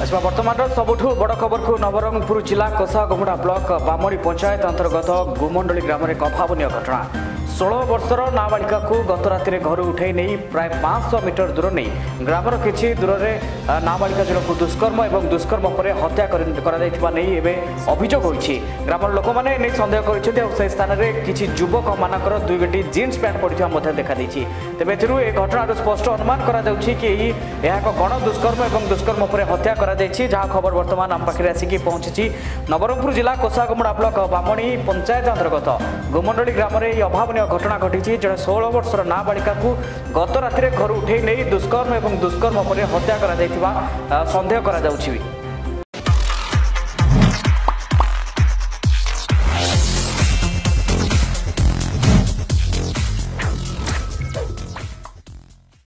आज बर्तमान र सबुठु बड खबरको नवरङपुर जिल्ला कसागमुडा ब्लक बामरी पञ्चायत अन्तर्गत गुमण्डली ग्राम अफवनीय घटना ଷୋହଳ ବର୍ଷର ନାବାଳିକାକୁ ଗତ ରାତିରେ ଘରୁ ଉଠାଇ ନେଇ ପ୍ରାୟ ପାଞ୍ଚଶହ ମିଟର ଦୂର ନେଇ ଗ୍ରାମର କିଛି ଦୂରରେ ନାବାଳିକା ଜଣକୁ ଦୁଷ୍କର୍ମ ଏବଂ ଦୁଷ୍କର୍ମ ପରେ ହତ୍ୟା କରାଯାଇଥିବା ନେଇ ଏବେ ଅଭିଯୋଗ ହୋଇଛି ଗ୍ରାମର ଲୋକମାନେ ନେଇ ସନ୍ଦେହ କରିଛନ୍ତି ଆଉ ସେହି ସ୍ଥାନରେ କିଛି ଯୁବକମାନଙ୍କର ଦୁଇଗୋଟି ଜିନ୍ସ ପ୍ୟାଣ୍ଟ ପଡ଼ିଥିବା ମଧ୍ୟ ଦେଖାଦେଇଛି ତେବେ ଏଥିରୁ ଏ ଘଟଣାରୁ ସ୍ପଷ୍ଟ ଅନୁମାନ କରାଯାଉଛି କି ଏହି ଏହା ଏକ ଗଣ ଦୁଷ୍କର୍ମ ଏବଂ ଦୁଷ୍କର୍ମ ପରେ ହତ୍ୟା କରାଯାଇଛି ଯାହା ଖବର ବର୍ତ୍ତମାନ ଆମ ପାଖରେ ଆସିକି ପହଞ୍ଚିଛି ନବରଙ୍ଗପୁର ଜିଲ୍ଲା କୋଷାଗୁମୁଡ଼ା ବ୍ଲକ ବାମଣୀ ପଞ୍ଚାୟତ ଅନ୍ତର୍ଗତ ଗୁମଣ୍ଡଳି ଗ୍ରାମରେ ଏହି ଅଭାବନୀୟ ঘটনা ঘটিছে যে 16 বছৰৰ নাৱালিকাক গত ৰাতিৰে ঘৰ উঠেই নেই দুঃকর্ম আৰু দুঃকর্মৰ পৰা হত্যা কৰা হৈছিল বা সন্দেহ কৰা যাওঁছিবি